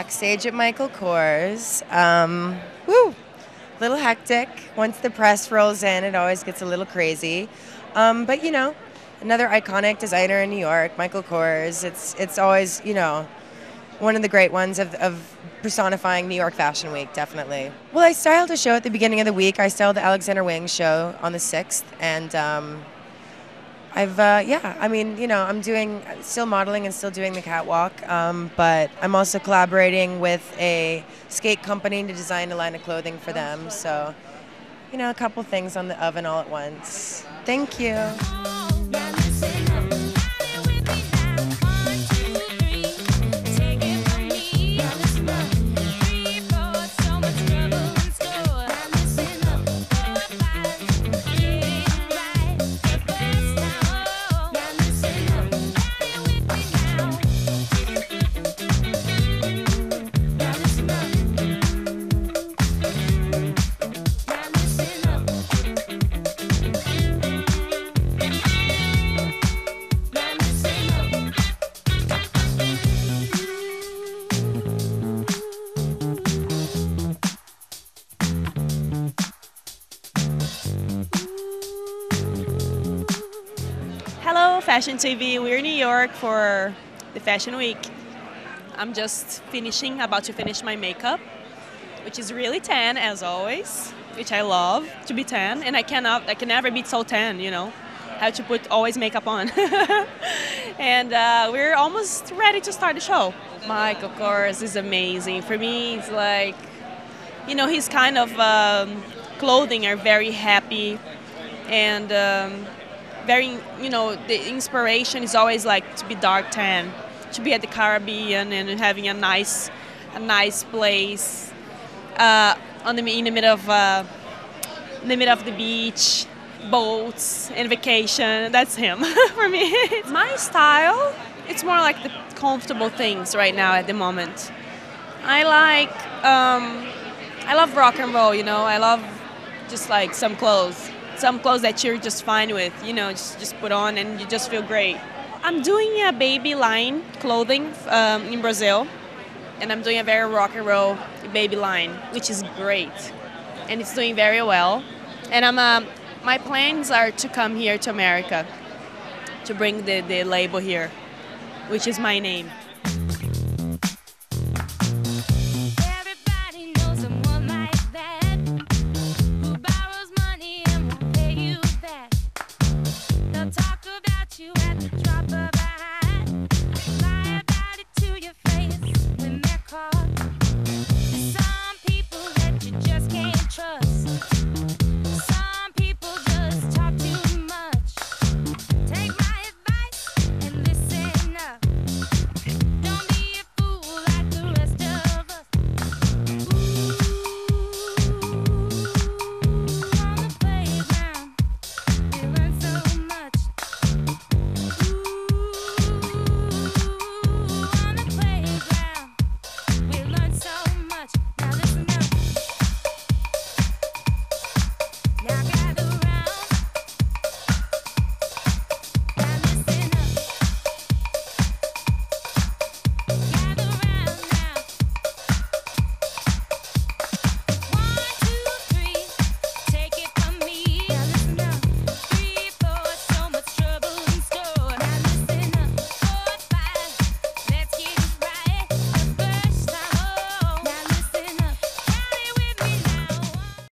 Backstage at Michael Kors. Um, woo! Little hectic. Once the press rolls in, it always gets a little crazy. Um, but you know, another iconic designer in New York, Michael Kors. It's it's always you know one of the great ones of, of personifying New York Fashion Week, definitely. Well, I styled a show at the beginning of the week. I styled the Alexander Wang show on the 6th, and um, I've, uh, yeah, I mean, you know, I'm doing, still modeling and still doing the catwalk, um, but I'm also collaborating with a skate company to design a line of clothing for them. So, you know, a couple things on the oven all at once. Thank you. Fashion TV. We're in New York for the Fashion Week. I'm just finishing, about to finish my makeup, which is really tan as always, which I love to be tan, and I cannot, I can never be so tan, you know. I have to put always makeup on. and uh, we're almost ready to start the show. Michael Kors is amazing. For me, it's like, you know, his kind of um, clothing are very happy and. Um, very, you know, the inspiration is always like to be dark tan, to be at the Caribbean and having a nice, a nice place uh, on the in the middle of uh, the middle of the beach, boats and vacation. That's him for me. My style, it's more like the comfortable things right now at the moment. I like, um, I love rock and roll. You know, I love just like some clothes some clothes that you're just fine with, you know, just, just put on and you just feel great. I'm doing a baby line clothing um, in Brazil, and I'm doing a very rock and roll baby line, which is great, and it's doing very well. And I'm, uh, my plans are to come here to America, to bring the, the label here, which is my name.